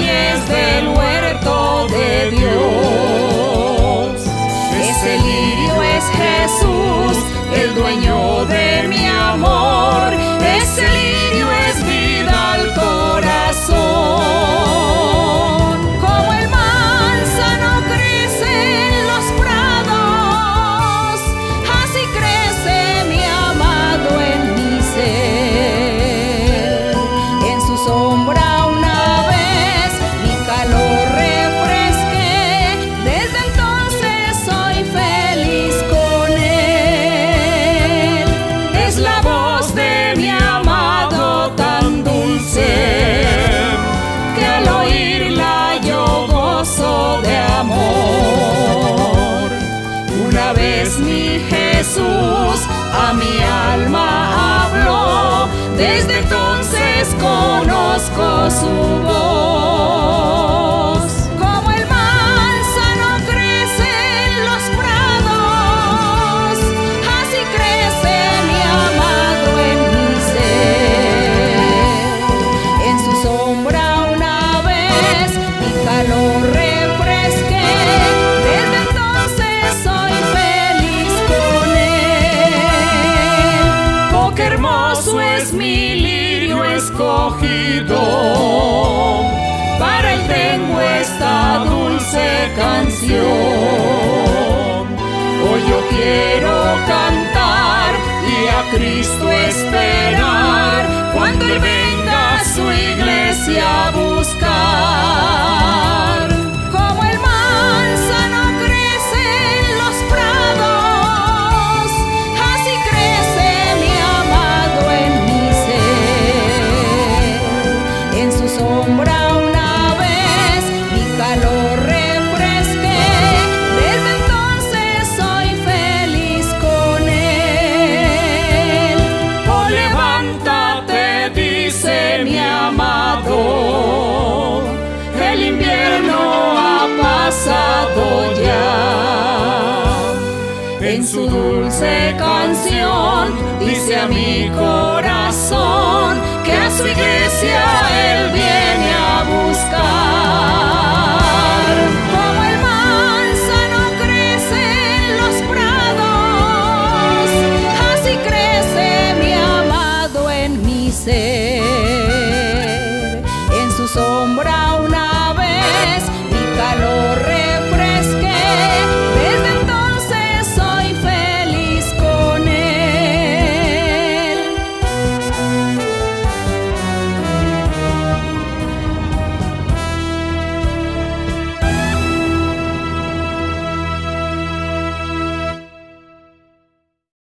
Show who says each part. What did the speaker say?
Speaker 1: yeah. sabes, mi Jesús, a mi alma habló. Desde entonces conozco su voz. escogido. Para él tengo esta dulce canción. Hoy yo quiero cantar y a Cristo esperar cuando él venga a su iglesia a buscar. En su dulce canción dice a mi corazón que a su iglesia él viene a buscar. Como el manzano crece en los prados, así crece mi amado en mi ser.